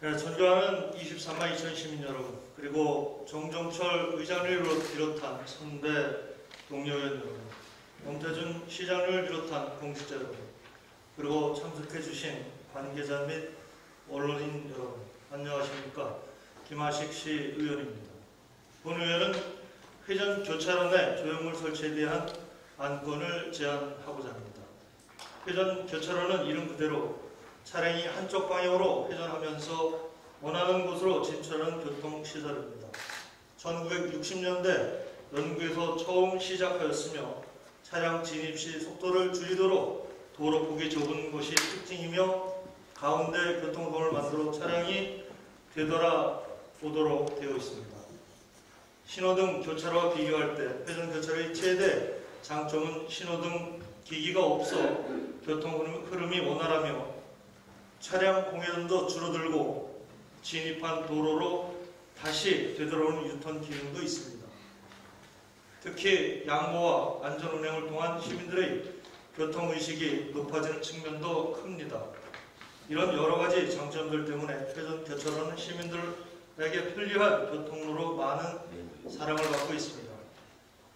네, 존경하는 23만 2천 시민 여러분, 그리고 정정철 의장을 비롯한 선배 동료위원 여러분, 엄태준 시장을 비롯한 공직자 여러분, 그리고 참석해주신 관계자 및 언론인 여러분, 안녕하십니까. 김하식 시 의원입니다. 본 의원은 회전 교차로 내 조형물 설치에 대한 안건을 제안하고자 합니다. 회전 교차로는 이름 그대로 차량이 한쪽 방향으로 회전하면서 원하는 곳으로 진출하는 교통시설입니다. 1960년대 연구에서 처음 시작하였으며 차량 진입 시 속도를 줄이도록 도로 보기 좁은 곳이 특징이며 가운데 교통선을 만들어 차량이 되돌아 오도록 되어 있습니다. 신호등 교차로와 비교할 때 회전 교차로의 최대 장점은 신호등 기기가 없어 교통 흐름이 원활하며 차량 공회전도 줄어들고 진입한 도로로 다시 되돌아오는 유턴 기능도 있습니다. 특히 양보와 안전 운행을 통한 시민들의 교통 의식이 높아지는 측면도 큽니다. 이런 여러 가지 장점들 때문에 회전 교차로는 시민들에게 편리한 교통로로 많은 사랑을 받고 있습니다.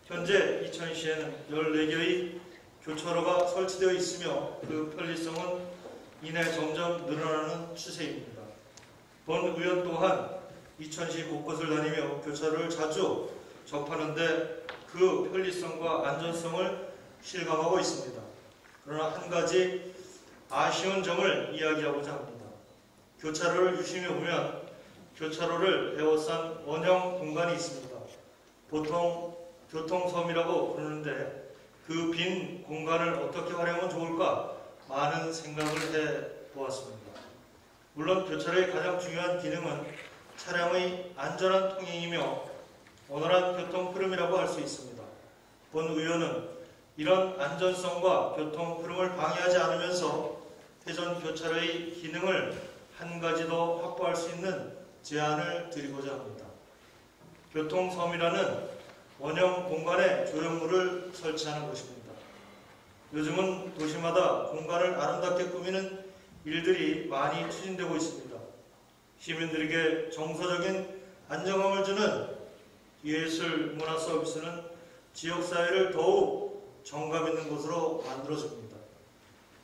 현재 이천시에는 14개의 교차로가 설치되어 있으며 그 편리성은 이내 점점 늘어나는 추세입니다. 본 의원 또한 이천시 곳곳을 다니며 교차로를 자주 접하는데 그 편리성과 안전성을 실감하고 있습니다. 그러나 한 가지 아쉬운 점을 이야기하고자 합니다. 교차로를 유심히 보면 교차로를 에워싼 원형 공간이 있습니다. 보통 교통섬이라고 부르는데 그 빈 공간을 어떻게 활용하면 좋을까 많은 생각을 해 보았습니다. 물론 교차로의 가장 중요한 기능은 차량의 안전한 통행이며 원활한 교통 흐름이라고 할 수 있습니다. 본 의원은 이런 안전성과 교통 흐름을 방해하지 않으면서 회전 교차로의 기능을 한 가지 더 확보할 수 있는 제안을 드리고자 합니다. 교통섬이라는 원형 공간에 조형물을 설치하는 것입니다. 요즘은 도시마다 공간을 아름답게 꾸미는 일들이 많이 추진되고 있습니다. 시민들에게 정서적인 안정감을 주는 예술 문화 서비스는 지역사회를 더욱 정감 있는 곳으로 만들어줍니다.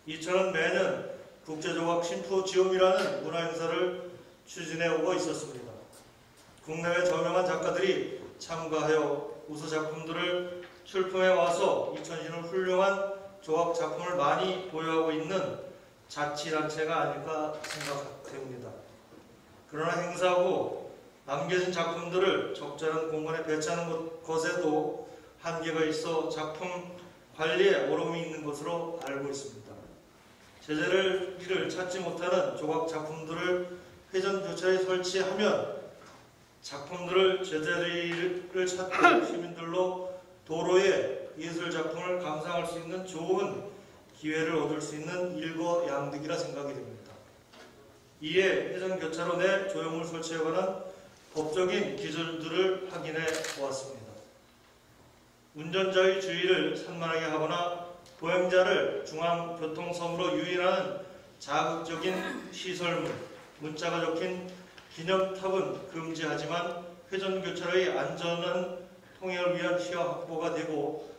이천은 매년 국제조각 심포 지움이라는 문화 행사를 추진해 오고 있었습니다. 국내외 저명한 작가들이 참가하여 우수 작품들을 출품해 와서 이천시는 훌륭한 조각 작품을 많이 보유하고 있는 자치단체가 아닐까 생각됩니다. 그러나 행사하고 남겨진 작품들을 적절한 공간에 배치하는 것에도 한계가 있어 작품 관리에 어려움이 있는 것으로 알고 있습니다. 제자리를 찾지 못하는 조각 작품들을 회전 교차에 설치하면 작품들을 제자리를 찾고 시민들로 도로에 예술 작품을 감상할 수 있는 좋은 기회를 얻을 수 있는 일거양득이라 생각이 됩니다. 이에 회전 교차로 내 조형물 설치에 관한 법적인 기준들을 확인해 보았습니다. 운전자의 주의를 산만하게 하거나 보행자를 중앙교통섬으로 유인하는 자극적인 시설물, 문자가 적힌 기념탑은 금지하지만 회전교차로의 안전한 통행을 위한 시야 확보가 되고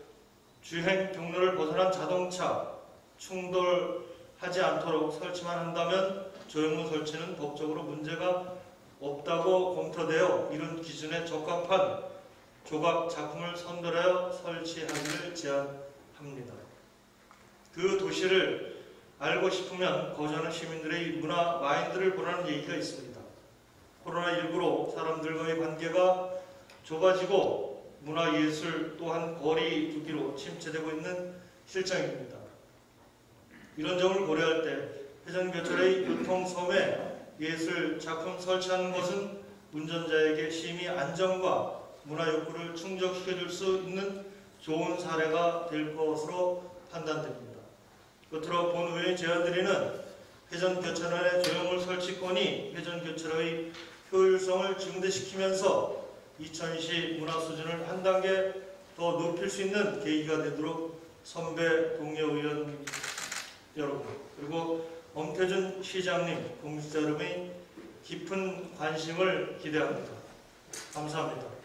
주행 경로를 벗어난 자동차 충돌하지 않도록 설치만 한다면 조형물 설치는 법적으로 문제가 없다고 검토되어 이런 기준에 적합한 조각 작품을 선별하여 설치하기를 제안합니다. 그 도시를 알고 싶으면 거주하는 시민들의 문화 마인드를 보라는 얘기가 있습니다. 코로나19로 사람들과의 관계가 좁아지고 문화예술 또한 거리 두기로 침체되고 있는 실정입니다. 이런 점을 고려할 때 회전교차로의 교통섬에 예술 작품 설치하는 것은 운전자에게 심히 안전과 문화 욕구를 충족시켜줄 수 있는 좋은 사례가 될 것으로 판단됩니다. 끝으로 본 의원이 제안드리는 회전교차로의 조형물 설치권이 회전교차로의 효율성을 증대시키면서 이천시 문화 수준을 한 단계 더 높일 수 있는 계기가 되도록 선배 동료 의원 여러분 그리고 엄태준 시장님 공직자 여러분의 깊은 관심을 기대합니다. 감사합니다.